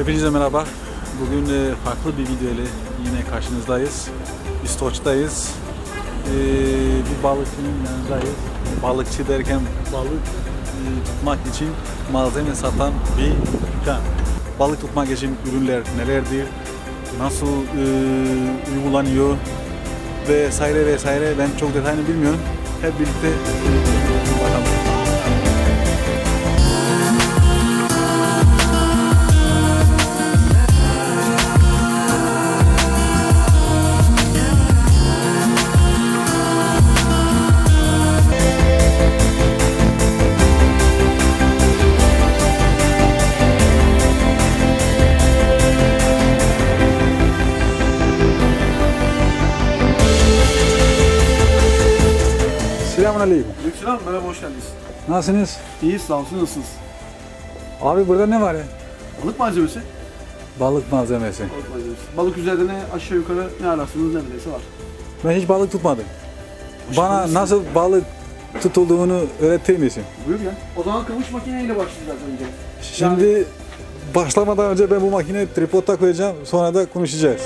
Hepinize merhaba. Bugün e, farklı bir video ile yine karşınızdayız. İstoç'tayız. E, bir balıkçının yanındayız. Balıkçı derken balık e, tutmak için malzeme satan bir dükkan. Balık tutmak için ürünler nelerdir? Nasıl uygulanıyor? Vesaire vesaire ben çok detayını bilmiyorum. Hep birlikte Selamun Aleyküm. Abi merhaba hoş geldiniz. Nasılsınız? İyiyiz sağ olsun nasılsınız? Abi burada ne var ya? Balık malzemesi. Balık malzemesi. Balık malzemesi. Balık üzerine aşağı yukarı ne ararsanız neredeyse var. Ben hiç balık tutmadım. Hoş Bana geldiniz. nasıl balık tutulduğunu öğretir misin? Buyur gel. O zaman kılıç makineyle başlayacağız önce. Şimdi başlamadan önce ben bu makineyi tripoda koyacağım. Sonra da konuşacağız.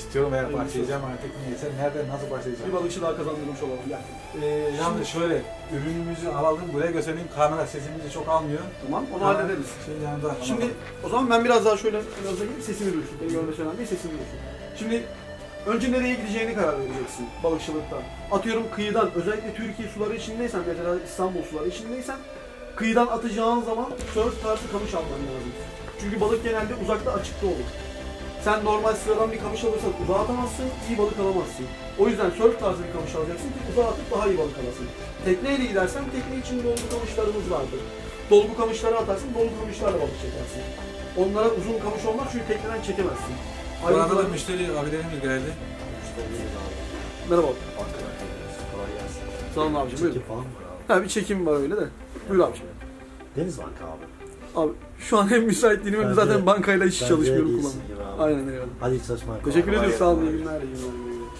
İstiyorum veya Yeni başlayacağım artık neyse. Nereden nasıl başlayacağım? Bir balıkçı daha kazandırmış olalım gel. Ee, yalnız şöyle ürünümüzü alalım buraya göstereyim. Kamera sesimizi çok almıyor. Tamam onu Kamera hallederiz. Şey yanında. Şimdi o zaman ben biraz daha şöyle biraz da gidip sesimi duysun. Beni görmesi önemli değil sesimi duysun. Şimdi önce nereye gideceğini karar vereceksin balıkçılıkta. Atıyorum kıyıdan özellikle Türkiye suları içindeysen mesela İstanbul suları içindeysen kıyıdan atacağın zaman surf tarzı kamış alman lazım. Çünkü balık genelde uzakta açıkta olur. Sen normal sıradan bir kamış alırsan uzağa atamazsın, iyi balık alamazsın. O yüzden surf tarzı bir kamış alacaksın ki uzağa atıp daha iyi balık alasın. Tekneyle gidersen tekne için dolgu kamışlarımız vardır. Dolgu kamışları atarsın, dolgu kamışlarla balık çekersin. Onlara uzun kamış olmaz çünkü tekneden çekemezsin. Bu arada da müşteri abilerimiz geldi. Merhaba. Kolay gelsin. Sağ olun abicim. Çekim Buyurun. falan mı var abi? Ha bir çekim var öyle de. Buyur abicim. Deniz Banka abi. Abi şu an hem müsait değilim hem zaten bankayla hiç çalışmıyorum kullanmıyorum. Aynen öyle. Hadi saçma. Teşekkür Kolay ediyoruz. Sağ olun. İyi günler. iyi günler, iyi günler.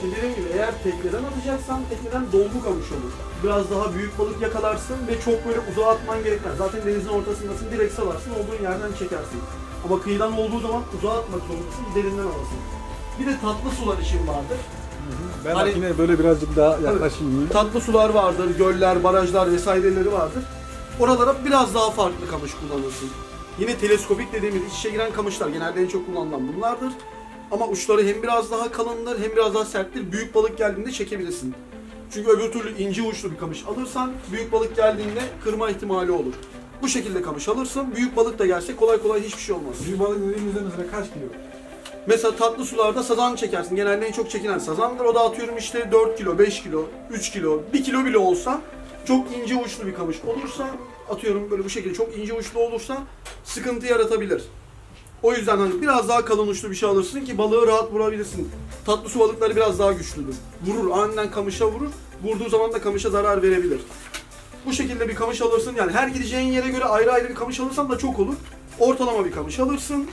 Şimdi dediğim gibi eğer tekneden atacaksan tekneden dolgu kamış olur. Biraz daha büyük balık yakalarsın ve çok böyle uzağa atman gerekmez. Zaten denizin ortasındasın direkt salarsın olduğun yerden çekersin. Ama kıyıdan olduğu zaman uzağa atmak zorundasın derinden alasın. Bir de tatlı sular için vardır. Ben Hani- makine böyle birazcık daha yaklaşayım. Tatlı sular vardır, göller, barajlar vesaireleri vardır. Oralara biraz daha farklı kamış kullanırsın. Yine teleskopik dediğimiz iç içe giren kamışlar genelde en çok kullanılan bunlardır. Ama uçları hem biraz daha kalındır hem biraz daha serttir. Büyük balık geldiğinde çekebilirsin. Çünkü öbür türlü ince uçlu bir kamış alırsan büyük balık geldiğinde kırma ihtimali olur. Bu şekilde kamış alırsın. Büyük balık da gelse kolay kolay hiçbir şey olmaz. Büyük balık dediğimizde mesela kaç kilo? Mesela tatlı sularda sazan çekersin. Genelde en çok çekilen sazandır. O da atıyorum işte 4 kilo, 5 kilo, 3 kilo, 1 kilo bile olsa çok ince uçlu bir kamış olursa atıyorum böyle bu şekilde çok ince uçlu olursa sıkıntı yaratabilir. O yüzden hani biraz daha kalın uçlu bir şey alırsın ki balığı rahat vurabilirsin. Tatlı su balıkları biraz daha güçlüdür. Vurur, aniden kamışa vurur. Vurduğu zaman da kamışa zarar verebilir. Bu şekilde bir kamış alırsın. Yani her gideceğin yere göre ayrı ayrı bir kamış alırsan da çok olur. Ortalama bir kamış alırsın.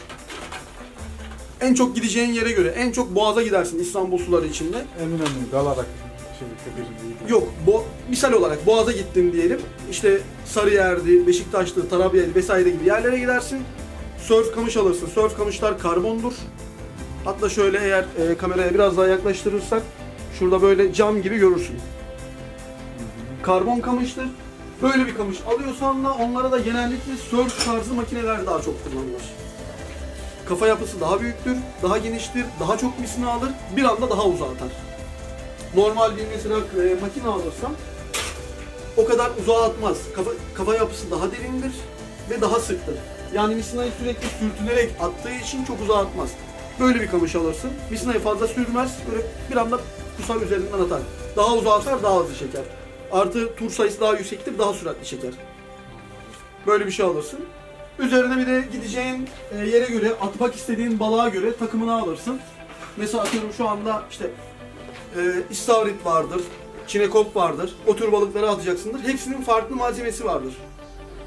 En çok gideceğin yere göre, en çok Boğaz'a gidersin İstanbul suları içinde. Eminönü, Galata şey tepesi Yok, bo misal olarak Boğaz'a gittin diyelim. İşte Sarıyer'di, Beşiktaş'tı, Tarabya'ydı vesaire gibi yerlere gidersin. Surf kamış alırsın. Surf kamışlar karbondur. Hatta şöyle eğer e, kameraya biraz daha yaklaştırırsak şurada böyle cam gibi görürsün. Karbon kamıştır. Böyle bir kamış alıyorsan da onlara da genellikle surf tarzı makineler daha çok kullanılır. Kafa yapısı daha büyüktür, daha geniştir, daha çok misini alır, bir anda daha uzağa atar. Normal bir mesela e, makine alırsam o kadar uzağa atmaz. Kafa, kafa yapısı daha derindir ve daha sıktır. Yani misinayı sürekli sürtünerek attığı için çok uzağa atmaz. Böyle bir kamış alırsın. Misinayı fazla sürmez. Böyle bir anda kusar üzerinden atar. Daha uzağa atar, daha hızlı çeker. Artı tur sayısı daha yüksektir, daha süratli çeker. Böyle bir şey alırsın. Üzerine bir de gideceğin e, yere göre, atmak istediğin balığa göre takımını alırsın. Mesela atıyorum şu anda işte e, istavrit vardır, çinekop vardır. O tür balıkları atacaksındır. Hepsinin farklı malzemesi vardır.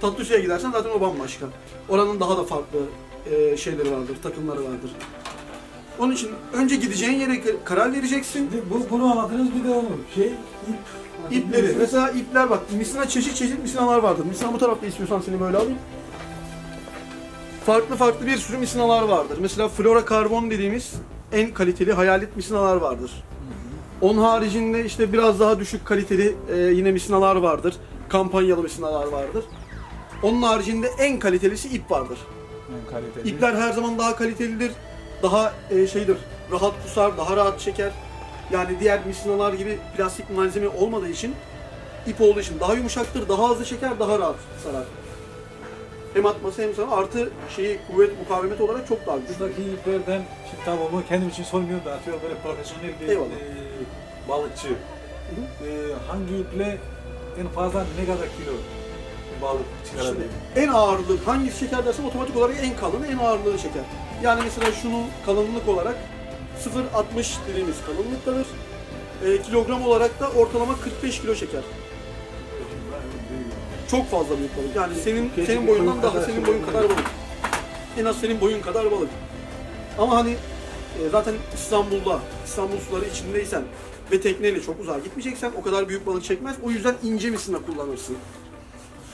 Tatlı suya gidersen zaten o bambaşka. Oranın daha da farklı e, şeyleri vardır, takımları vardır. Onun için önce gideceğin yere karar vereceksin. Şimdi bu, bunu anladınız bir de onu. Şey, ip. İpleri. Mesela ipler bak. Misina çeşit çeşit misinalar vardır. Misina bu tarafta istiyorsan seni böyle alayım. Farklı farklı bir sürü misinalar vardır. Mesela flora karbon dediğimiz en kaliteli hayalet misinalar vardır. Onun haricinde işte biraz daha düşük kaliteli e, yine misinalar vardır. Kampanyalı misinalar vardır. Onun haricinde en kalitelisi ip vardır. En kaliteli. İpler her zaman daha kalitelidir. Daha e, şeydir. Rahat kusar, daha rahat çeker. Yani diğer misinalar gibi plastik malzeme olmadığı için ip olduğu için daha yumuşaktır, daha hızlı çeker, daha rahat sarar. Hem atması hem sana artı şeyi kuvvet mukavemet olarak çok daha güçlü. Buradaki iplerden, şimdi tabii onu kendim için sormuyorum da atıyorum böyle profesyonel bir Eyvallah. e, balıkçı. E, hangi iple en fazla ne kadar kilo balık çıkarabilir? en ağırlığı hangisi çeker dersen otomatik olarak en kalını en ağırlığı çeker. Yani mesela şunun kalınlık olarak 0.60 dediğimiz kalınlıktadır. E, kilogram olarak da ortalama 45 kilo çeker. Çok fazla büyük balık. Yani senin Keşke senin boyundan boyun daha senin boyun kadar balık. En az senin boyun kadar balık. Ama hani e, zaten İstanbul'da, İstanbul suları içindeysen ve tekneyle çok uzağa gitmeyeceksen o kadar büyük balık çekmez. O yüzden ince misina kullanırsın.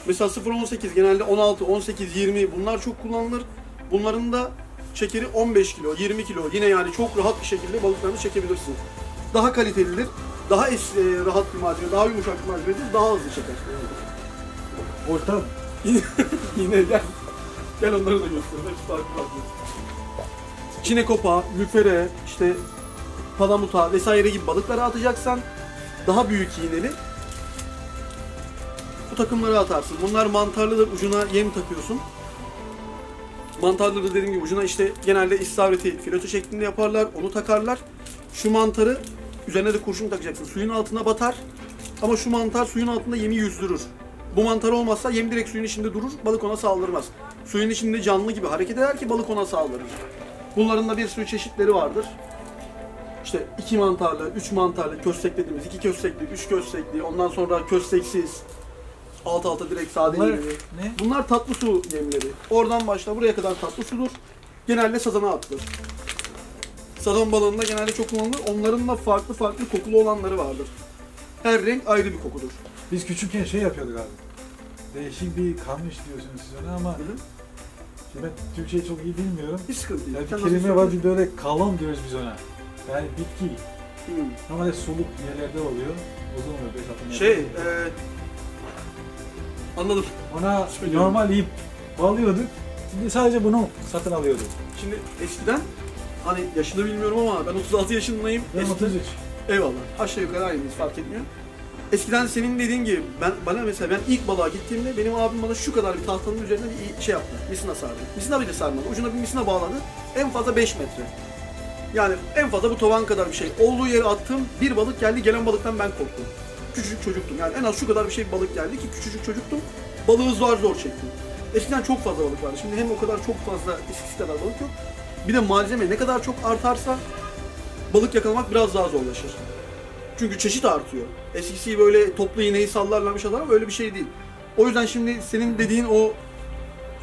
Mesela 0.18 genelde 16, 18, 20 bunlar çok kullanılır. Bunların da çekeri 15 kilo, 20 kilo. Yine yani çok rahat bir şekilde balıklarını çekebilirsin. Daha kalitelidir, daha es, e, rahat bir malzeme, daha yumuşak bir malzemedir, daha hızlı çeker. Ortam. Yine gel. Gel onları da göstereyim. Hepsi farklı farklı. Çine kopa, lüfere, işte palamuta vesaire gibi balıkları atacaksan daha büyük iğneli bu takımları atarsın. Bunlar mantarlıdır. Ucuna yem takıyorsun. Mantarları dediğim gibi ucuna işte genelde istavriti filoto şeklinde yaparlar. Onu takarlar. Şu mantarı üzerine de kurşun takacaksın. Suyun altına batar. Ama şu mantar suyun altında yemi yüzdürür. Bu mantar olmazsa yem direkt suyun içinde durur. Balık ona saldırmaz. Suyun içinde canlı gibi hareket eder ki balık ona saldırır. Bunların da bir sürü çeşitleri vardır. İşte iki mantarlı, üç mantarlı, köstek dediğimiz iki köstekli, üç köstekli, ondan sonra kösteksiz, alt alta direkt sade Bunlar yemleri. ne? Bunlar tatlı su yemleri. Oradan başla buraya kadar tatlı sudur. Genelde sazana atılır. Sazan balığında genelde çok kullanılır. Onların da farklı farklı kokulu olanları vardır. Her renk ayrı bir kokudur. Biz küçükken şey yapıyorduk abi. Değişik bir kamış diyorsunuz siz ona ama Hı hı. şimdi ben Türkçeyi çok iyi bilmiyorum. Hiç sıkıntı değil. Yani bir kelime var bir böyle kalon diyoruz biz ona. Yani bitki. Hı. Normalde suluk yerlerde oluyor. Uzun oluyor 5 6 Şey, e, anladım. Ona Söylüyorum. normal ip bağlıyorduk. Şimdi sadece bunu satın alıyorduk. Şimdi eskiden hani yaşını bilmiyorum ama ben 36 yaşındayım. Ben Eskiden- 33. Eyvallah. Aşağı yukarı aynıyız fark etmiyor. Eskiden senin dediğin gibi ben bana mesela ben ilk balığa gittiğimde benim abim bana şu kadar bir tahtanın üzerinde bir şey yaptı. Misina sardı. Misina bile sarmadı. Ucuna bir misina bağladı. En fazla 5 metre. Yani en fazla bu tavan kadar bir şey. Olduğu yere attım. Bir balık geldi. Gelen balıktan ben korktum. Küçücük çocuktum. Yani en az şu kadar bir şey balık geldi ki küçücük çocuktum. Balığı zor zor çektim. Eskiden çok fazla balık vardı. Şimdi hem o kadar çok fazla eskisi kadar balık yok. Bir de malzeme ne kadar çok artarsa balık yakalamak biraz daha zorlaşır. Çünkü çeşit artıyor. Eskisi böyle toplu iğneyi sallarlarmış adam öyle bir şey değil. O yüzden şimdi senin dediğin o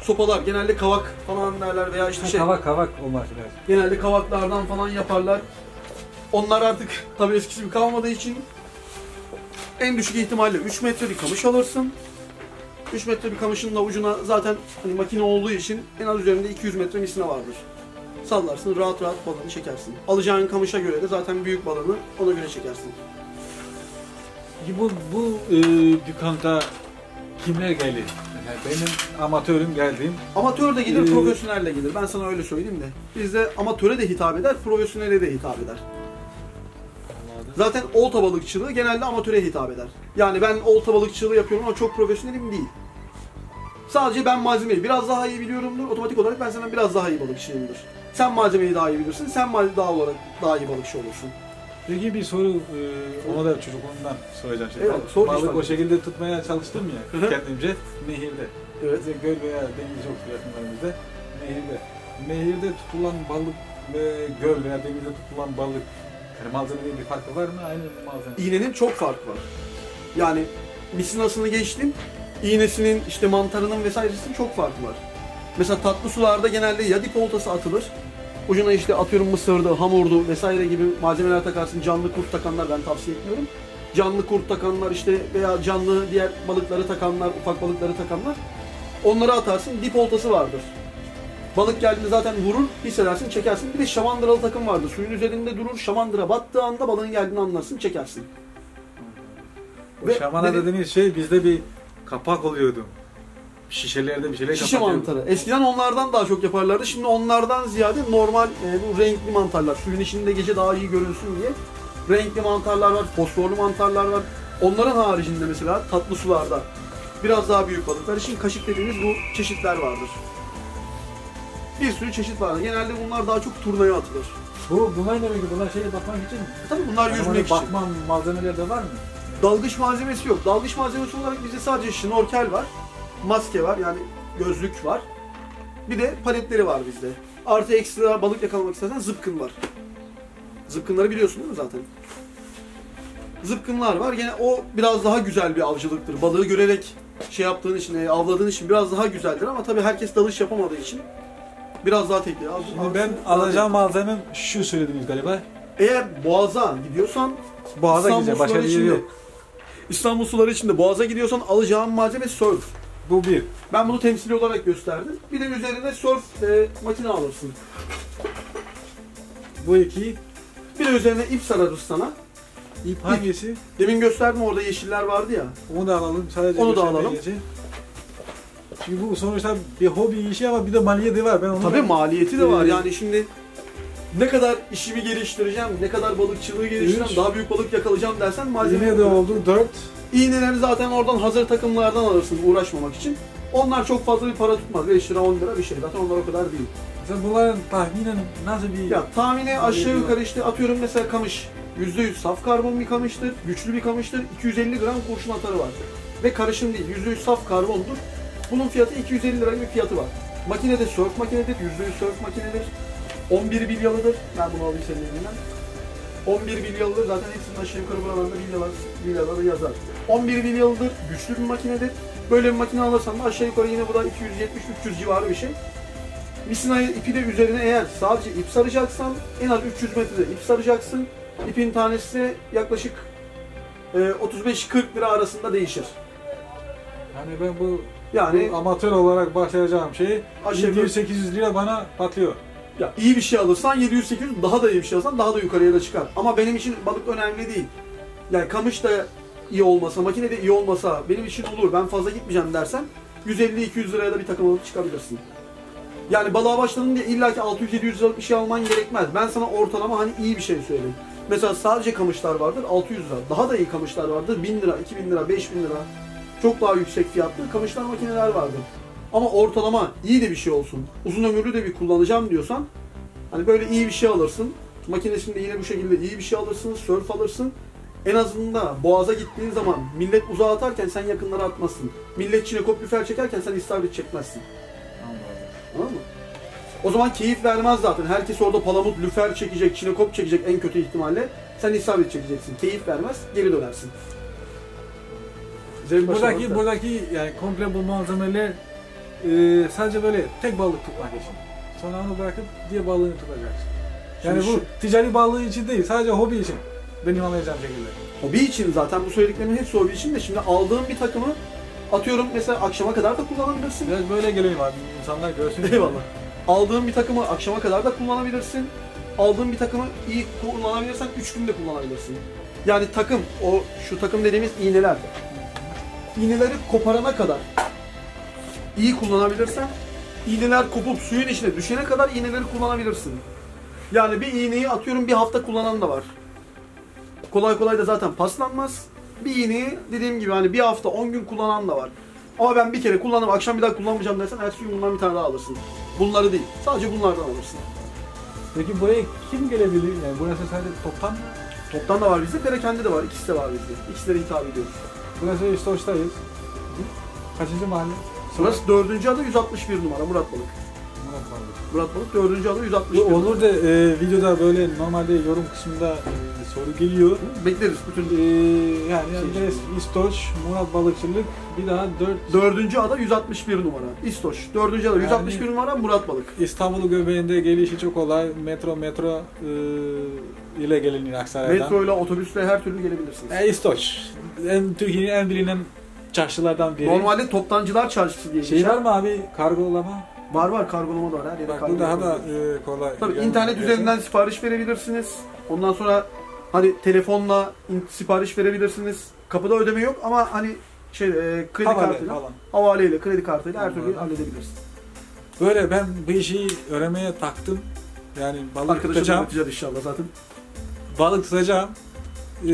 sopalar genelde kavak falan derler veya işte şey Kavak kavak olması lazım. genelde kavaklardan falan yaparlar. Onlar artık tabii eskisi gibi kalmadığı için en düşük ihtimalle 3 metre bir kamış alırsın. 3 metre bir kamışın da ucuna zaten hani makine olduğu için en az üzerinde 200 metre misina vardır. Sallarsın rahat rahat balığını çekersin. Alacağın kamışa göre de zaten büyük balığını ona göre çekersin. Bu, bu e, dükkanda kimler geldi? Yani benim amatörüm geldiğim Amatör de gelir, Ee, profesyonel de gelir. Ben sana öyle söyleyeyim de. Bizde amatöre de hitap eder, profesyonele de hitap eder. Zaten olta balıkçılığı genelde amatöre hitap eder. Yani ben olta balıkçılığı yapıyorum ama çok profesyonelim değil. Sadece ben malzemeyi biraz daha iyi biliyorumdur. Otomatik olarak ben senden biraz daha iyi balıkçıyımdır. Sen malzemeyi daha iyi bilirsin. Sen daha olarak daha iyi balıkçı olursun. Peki bir soru, e, ona da çocukluğumdan soracağım. Şimdi. Evet, sor Balık o şekilde tutmaya çalıştım ya kendimce nehirde. Evet. Bize göl veya deniz yoktu yakınlarımızda. Nehirde. Nehirde tutulan balık ve göl veya denizde tutulan balık yani malzemede bir farkı var mı? Aynı malzeme. İğnenin çok farkı var. Yani misinasını geçtim. İğnesinin işte mantarının vesairesinin çok farkı var. Mesela tatlı sularda genelde ya dip oltası atılır. Ucuna işte atıyorum mısırdı, hamurdu vesaire gibi malzemeler takarsın. Canlı kurt takanlar ben tavsiye etmiyorum. Canlı kurt takanlar işte veya canlı diğer balıkları takanlar, ufak balıkları takanlar. Onları atarsın. Dip oltası vardır. Balık geldiğinde zaten vurur, hissedersin, çekersin. Bir de şamandıralı takım vardır. Suyun üzerinde durur, şamandıra battığı anda balığın geldiğini anlarsın, çekersin. Ve- şamana ve- dediğiniz şey bizde bir kapak oluyordu. Şişelerde bir şeyler Şişe kapatıyordu. mantarı. Eskiden onlardan daha çok yaparlardı. Şimdi onlardan ziyade normal e, bu renkli mantarlar. Suyun içinde gece daha iyi görünsün diye. Renkli mantarlar var, fosforlu mantarlar var. Onların haricinde mesela tatlı sularda biraz daha büyük balıklar için kaşık dediğimiz bu çeşitler vardır. Bir sürü çeşit vardır. Genelde bunlar daha çok turnaya atılır. Bu bunlar ne demek? Bunlar şeye bakmak için mi? Tabii bunlar Yani yüzmek için. Bakma malzemeleri de var mı? Dalgıç malzemesi yok. Dalgıç malzemesi olarak bizde sadece şnorkel var, maske var yani gözlük var. Bir de paletleri var bizde. Artı ekstra balık yakalamak istersen zıpkın var. Zıpkınları biliyorsun değil mi zaten? Zıpkınlar var. Gene o biraz daha güzel bir avcılıktır. Balığı görerek şey yaptığın için, e, avladığın için biraz daha güzeldir ama tabii herkes dalış yapamadığı için biraz daha tekli. Av- Şimdi ben alacağım malzemem şu söylediniz galiba. Eğer boğaza gidiyorsan Boğaza İstanbul gideceğim. Başka bir yok. İstanbul suları içinde boğaza gidiyorsan alacağın malzeme surf. Bu bir. Ben bunu temsili olarak gösterdim. Bir de üzerine surf e, makine alırsın. Bu iki. Bir de üzerine ip sararız sana. İp hangisi? Demin gösterdim orada yeşiller vardı ya. Onu da alalım. Sadece Onu da göstermeye alalım. geçelim. Çünkü bu sonuçta bir hobi işi ama bir de maliyeti var. Ben onu Tabii maliyeti de var. Ee, Yani şimdi ne kadar işimi geliştireceğim, ne kadar balıkçılığı geliştireceğim, Üç. daha büyük balık yakalayacağım dersen malzeme de oldu. Dört. İğneleri zaten oradan hazır takımlardan alırsın uğraşmamak için. Onlar çok fazla bir para tutmaz. 5 lira 10 lira bir şey. Zaten onlar o kadar değil. Mesela bunların tahminen nasıl bir... Ya tahmini aşağı yukarı işte atıyorum mesela kamış. %100 saf karbon bir kamıştır, güçlü bir kamıştır, 250 gram kurşun atarı var. Ve karışım değil, %100 saf karbondur. Bunun fiyatı 250 lira gibi fiyatı var. Makine de surf makinedir, %100 surf makinedir. 11 bilyalıdır. Ben bunu alayım senin elinden. 11 bilyalıdır. Zaten hepsinin aşağı yukarı buralarında bilyalar, bilyaları yazar. 11 bilyalıdır, güçlü bir makinedir. Böyle bir makine alırsan da aşağı yukarı yine bu da 270-300 civarı bir şey. Misina ipi de üzerine eğer sadece ip saracaksan en az 300 metrede ip saracaksın. İpin tanesi yaklaşık e, 35-40 lira arasında değişir. Yani ben bu, Yani bu amatör olarak başlayacağım şey yukarı- 700-800 lira bana patlıyor. Ya iyi bir şey alırsan 700-800 daha da iyi bir şey alırsan daha da yukarıya da çıkar. Ama benim için balık önemli değil. Yani kamış da iyi olmasa, makine de iyi olmasa benim için olur ben fazla gitmeyeceğim dersen 150-200 liraya da bir takım alıp çıkabilirsin. Yani balığa başladın diye illa ki 600-700 liralık bir şey alman gerekmez. Ben sana ortalama hani iyi bir şey söyleyeyim. Mesela sadece kamışlar vardır 600 lira. Daha da iyi kamışlar vardır 1000 lira, 2000 lira, 5000 lira. Çok daha yüksek fiyatlı kamışlar makineler vardır. Ama ortalama iyi de bir şey olsun. Uzun ömürlü de bir kullanacağım diyorsan hani böyle iyi bir şey alırsın. Makinesinde yine bu şekilde iyi bir şey alırsın, surf alırsın. En azından boğaza gittiğin zaman millet uzağa atarken sen yakınlara atmazsın. Millet çinekop lüfer çekerken sen istavrit çekmezsin. Anladın mı? O zaman keyif vermez zaten. Herkes orada palamut, lüfer çekecek, çinekop çekecek en kötü ihtimalle. Sen isabet çekeceksin. Keyif vermez, geri dönersin. Zevk Buradaki buradaki yani komple bu malzemeler e, sadece böyle tek balık tutmak için. Sonra onu bırakıp diğer balığını tutacaksın. Yani Şimdi bu ticari balığı için değil, sadece hobi için. Benim anlayacağım şekilde. Hobi için zaten bu söylediklerimin hepsi hobi için de şimdi aldığım bir takımı atıyorum mesela akşama kadar da kullanabilirsin. Biraz böyle gelelim abi, insanlar görsün. Eyvallah. Aldığın bir takımı akşama kadar da kullanabilirsin. Aldığın bir takımı iyi kullanabilirsen 3 günde kullanabilirsin. Yani takım, o şu takım dediğimiz iğneler. İğneleri koparana kadar iyi kullanabilirsen, iğneler kopup suyun içine düşene kadar iğneleri kullanabilirsin. Yani bir iğneyi atıyorum bir hafta kullanan da var. kolay kolay da zaten paslanmaz. Bir iğneyi dediğim gibi hani bir hafta 10 gün kullanan da var. Ama ben bir kere kullandım akşam bir daha kullanmayacağım dersen ertesi gün bundan bir tane daha alırsın. Bunları değil. Sadece bunlardan alırsın. Peki buraya kim gelebilir? Yani burası sadece toptan mı? Toptan da var bizde, perakende de var. İkisi de var bizde. İkisine hitap ediyoruz. Burası İstoç'tayız. Kaçıncı mahalle? Burası dördüncü adı 161 numara Murat Balık. Murat Mahalle. Murat Balık dördüncü adı 161 Bu Olur da e, videoda böyle normalde yorum kısmında e, soru geliyor. Bekleriz bütün. E, yani adres İstoç, Murat Balıkçılık, bir daha 4 Dördüncü ada 161 numara. İstoş. Dördüncü ada 161 numara Murat Balık. İstanbul göbeğinde gelişi çok kolay. Metro metro e, ile gelinir Aksaray'dan. Metro ile otobüsle her türlü gelebilirsiniz. E, İstoç. En, Türkiye'nin en bilinen çarşılardan biri. Normalde toptancılar çarşısı diye şey geçer. var mı abi kargolama? Var var kargolama da var her yere Bak kargo bu daha da e, kolay. Tabii Yani internet gerçekten- üzerinden sipariş verebilirsiniz. Ondan sonra hani telefonla in- sipariş verebilirsiniz. Kapıda ödeme yok ama hani şey e, kredi Havale kartıyla, falan. havaleyle, kredi kartıyla her türlü Anladım. halledebilirsin. Böyle ben bu işi öğrenmeye taktım. Yani balık Arkadaşım tutacağım. inşallah zaten. Balık tutacağım. Ee,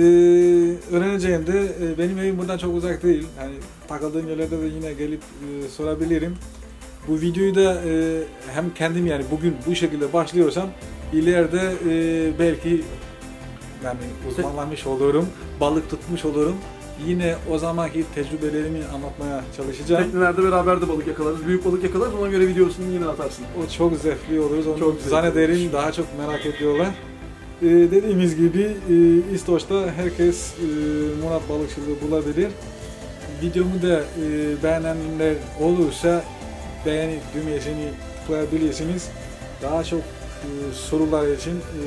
öğreneceğim de e, benim evim buradan çok uzak değil. Yani takıldığım yerlerde de yine gelip e, sorabilirim. Bu videoyu da e, hem kendim yani bugün bu şekilde başlıyorsam ileride e, belki yani uzmanlanmış olurum, balık tutmuş olurum. Yine o zamanki tecrübelerimi anlatmaya çalışacağım. Teknelerde beraber de balık yakalarız. Büyük balık yakalarız. Ona göre videosunu yine atarsın. O çok zevkli oluruz. Onu Çok zevkli zannederim olur. daha çok merak ediyorlar. Ee, dediğimiz gibi e, İstoç'ta herkes e, Murat Balıkçılığı bulabilir. Videomu da e, beğenenler olursa beğeni düğmesini tıklayabilirsiniz. Daha çok e, sorular için e,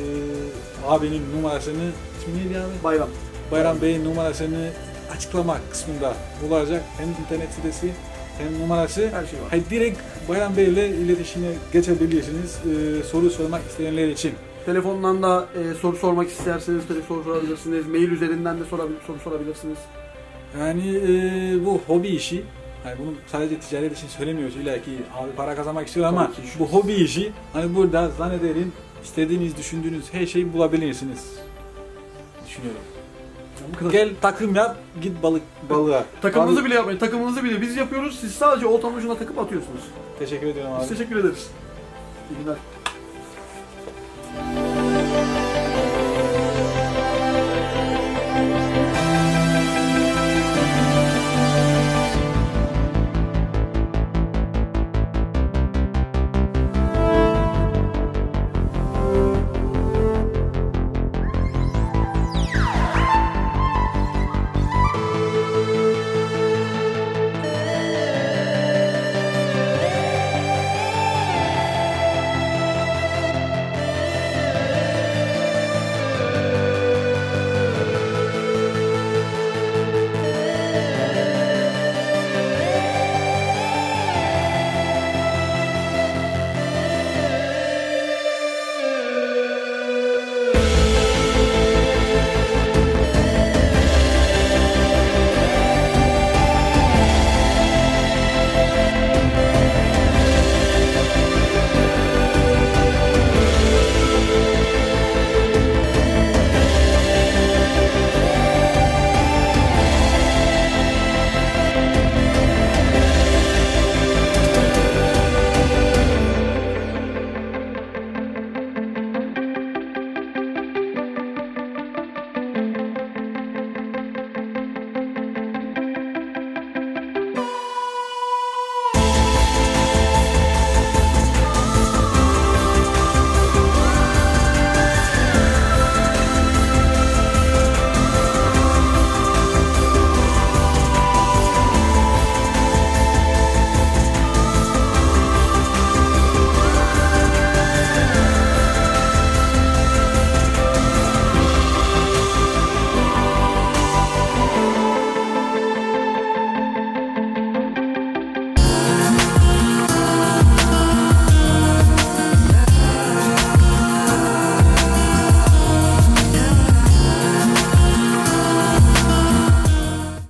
abinin numarasını, ismi neydi abi? Bayram. Bayram Bey'in numarasını açıklama kısmında bulacak. Hem internet sitesi hem numarası. Her şey var. Hayır, direkt Bayram Bey ile iletişime geçebilirsiniz. Ee, soru sormak isteyenler için. Telefondan da e, soru sormak isterseniz soru sorabilirsiniz. Mail üzerinden de sorabil- soru sorabilirsiniz. Yani e, bu hobi işi. Hani bunu sadece ticaret için söylemiyoruz. İlla ki abi para kazanmak istiyor ama bu hobi işi hani burada zannederim istediğiniz, düşündüğünüz her şeyi bulabilirsiniz. Düşünüyorum. Kadar. Gel takım yap, git balık balığa. Takımınızı bile yapmayın. Takımınızı bile biz yapıyoruz. Siz sadece oltanın ucuna takıp atıyorsunuz. Teşekkür ediyorum abi. Biz teşekkür ederiz. İyi günler.